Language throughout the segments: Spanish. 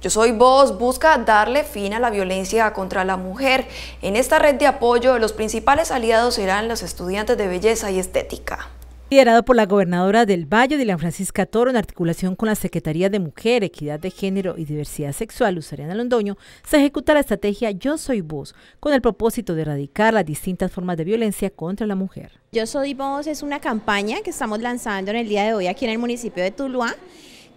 Yo Soy Voz busca darle fin a la violencia contra la mujer. En esta red de apoyo, los principales aliados serán los estudiantes de belleza y estética. Liderado por la gobernadora del Valle, Dilian Francisca Toro, en articulación con la Secretaría de Mujer, Equidad de Género y Diversidad Sexual, Luzariana Londoño, se ejecuta la estrategia Yo Soy Voz, con el propósito de erradicar las distintas formas de violencia contra la mujer. Yo Soy Voz es una campaña que estamos lanzando en el día de hoy aquí en el municipio de Tuluá,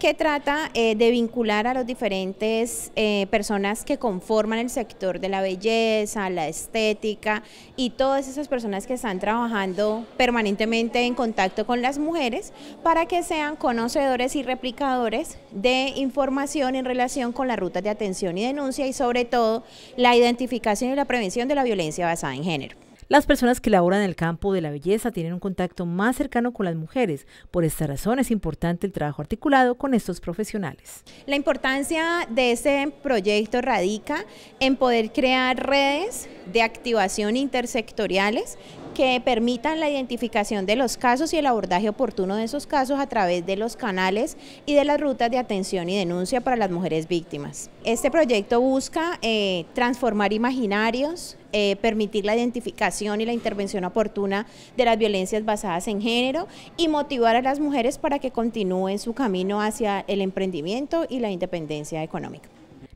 que trata eh, de vincular a las diferentes eh, personas que conforman el sector de la belleza, la estética y todas esas personas que están trabajando permanentemente en contacto con las mujeres para que sean conocedores y replicadores de información en relación con las rutas de atención y denuncia y sobre todo la identificación y la prevención de la violencia basada en género. Las personas que laboran en el campo de la belleza tienen un contacto más cercano con las mujeres. Por esta razón es importante el trabajo articulado con estos profesionales. La importancia de este proyecto radica en poder crear redes de activación intersectoriales que permitan la identificación de los casos y el abordaje oportuno de esos casos a través de los canales y de las rutas de atención y denuncia para las mujeres víctimas. Este proyecto busca eh, transformar imaginarios, eh, permitir la identificación y la intervención oportuna de las violencias basadas en género y motivar a las mujeres para que continúen su camino hacia el emprendimiento y la independencia económica.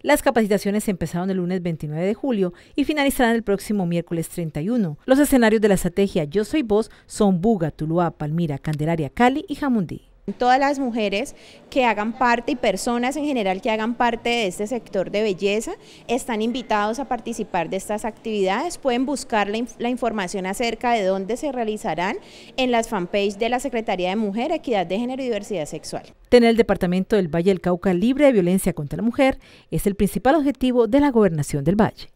Las capacitaciones empezaron el lunes 29 de julio y finalizarán el próximo miércoles 31. Los escenarios de la estrategia Yo Soy Voz son Buga, Tuluá, Palmira, Candelaria, Cali y Jamundí. Todas las mujeres que hagan parte y personas en general que hagan parte de este sector de belleza están invitados a participar de estas actividades. Pueden buscar la, información acerca de dónde se realizarán en las fanpage de la Secretaría de Mujer, Equidad de Género y Diversidad Sexual. Tener el Departamento del Valle del Cauca libre de violencia contra la mujer es el principal objetivo de la gobernación del Valle.